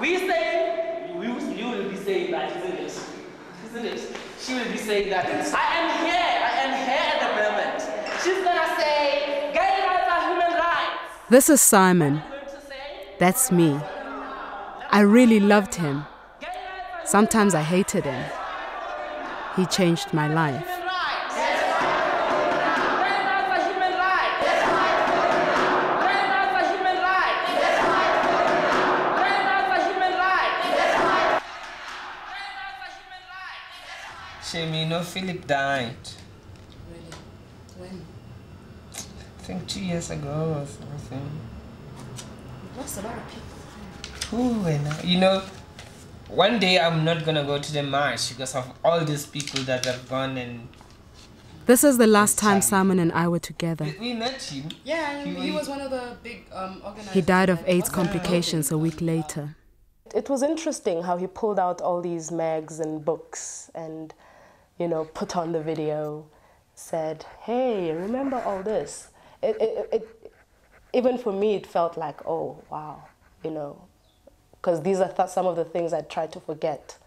We say, you, you will be saying that, isn't it? Isn't it? She will be saying that. I am here, I am here at the moment. She's gonna say, gay rights are human rights. This is Simon. That's me. I really loved him. Sometimes I hated him. He changed my life. Rights. Shame, you know, Philip died. Really? When? I think two years ago or something. Lost a lot of people. Ooh, and, you know, one day I'm not gonna go to the march because of all these people that have gone and This is the last time Simon and I were together. we, we met him. Yeah, he He- was one of the big um, organizers. He died of AIDS complications a week later. It was interesting how he pulled out all these mags and books and, you know, put on the video, said, hey, remember all this? It, it, it, even for me, it felt like, oh, wow, you know, because these are th- some of the things I tried to forget.